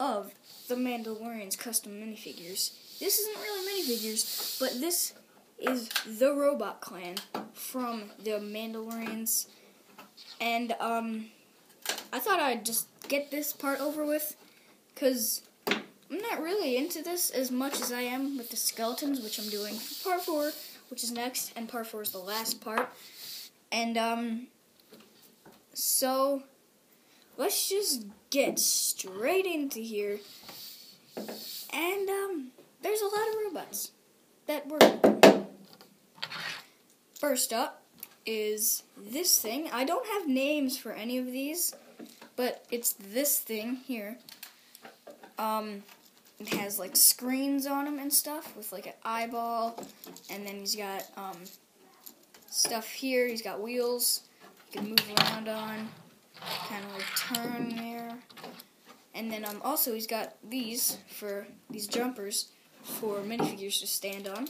of the Mandalorian's custom minifigures. This isn't really minifigures, but this is the Robot Clan from the Mandalorians. And um, I thought I'd just get this part over with, because I'm not really into this as much as I am with the skeletons, which I'm doing for part four, which is next, and part four is the last part. And um, so let's just get straight into here. And um, there's a lot of robots that work. First up is this thing. I don't have names for any of these, but it's this thing here. Um, it has like screens on him and stuff with like an eyeball, and then he's got um, stuff here. He's got wheels. You can move around on, kind of like turn there. And then um, also he's got these for these jumpers for minifigures to stand on.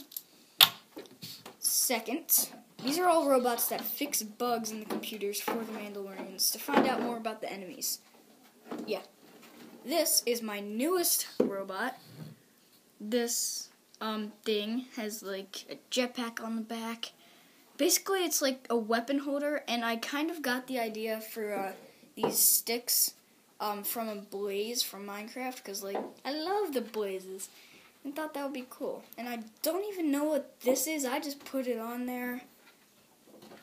Second, these are all robots that fix bugs in the computers for the Mandalorians to find out more about the enemies. Yeah. This is my newest robot. This um thing has like a jetpack on the back. Basically, it's like a weapon holder, and I kind of got the idea for uh, these sticks um, from a blaze from Minecraft because like I love the blazes and thought that would be cool. And I don't even know what this is. I just put it on there.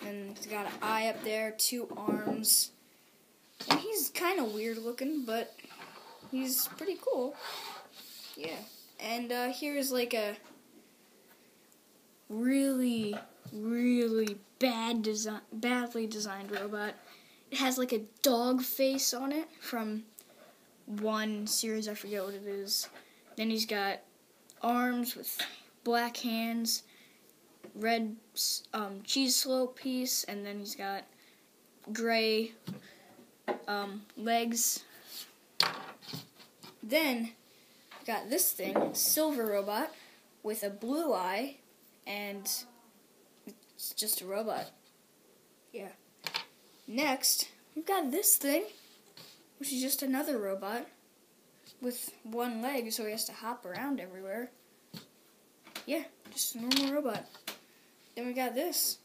And it's got an eye up there, two arms. And he's kind of weird looking, but he's pretty cool. Yeah. And uh, here's like a really, really bad design, badly designed robot. It has like a dog face on it from one series. I forget what it is. Then he's got arms with black hands, red um, cheese slope piece, and then he's got gray um, legs. Then got this thing, silver robot, with a blue eye, and it's just a robot. Yeah. Next, we've got this thing, which is just another robot with one leg, so he has to hop around everywhere. Yeah, just a normal robot. Then we got this,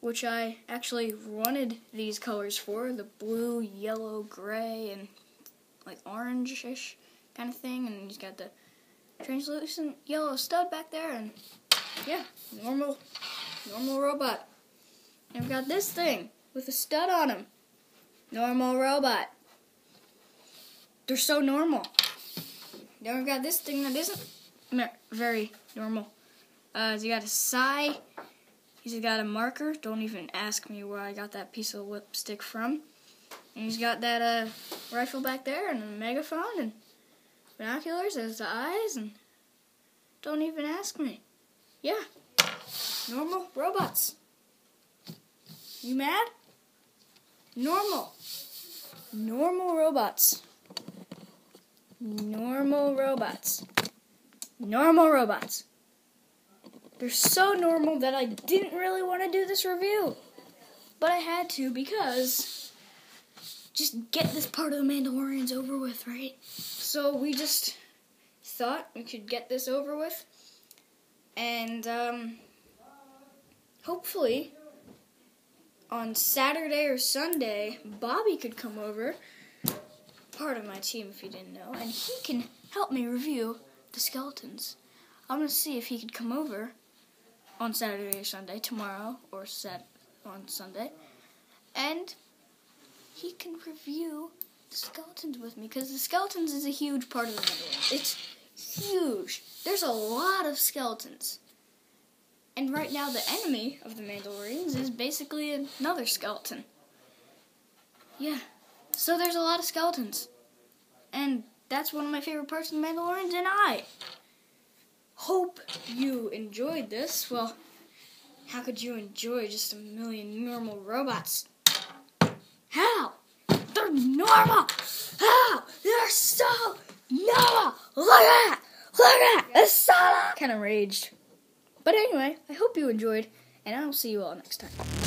which I actually wanted these colors for the blue, yellow, gray, and like orange ish kind of thing. And he's got the translucent yellow stud back there, and yeah, normal, normal robot. And we got this thing with a stud on him. Normal robot. They're so normal. Then we've got this thing that isn't very normal. Uh, he's got a sigh. He's got a marker. Don't even ask me where I got that piece of lipstick from. And he's got that uh, rifle back there and a megaphone and binoculars as the eyes. And don't even ask me. Yeah, normal robots. You mad? Normal. Normal robots. Normal robots. Normal robots. They're so normal that I didn't really want to do this review. But I had to because just get this part of the Mandalorians over with, right? So we just thought we could get this over with. And um, hopefully on Saturday or Sunday, Bobby could come over, part of my team if you didn't know, and he can help me review the skeletons. I'm gonna see if he could come over on Saturday or Sunday, tomorrow or set on Sunday, and he can review the skeletons with me because the skeletons is a huge part of the Mandalorian. It's huge. There's a lot of skeletons. And right now, the enemy of the Mandalorians is basically another skeleton. Yeah. So there's a lot of skeletons. And that's one of my favorite parts of the Mandalorians, and I hope you enjoyed this. Well, how could you enjoy just a million normal robots? How? They're normal! How? They're so normal! Look at that! Look at that! It's so Kind of raged. But anyway, I hope you enjoyed, and I'll see you all next time.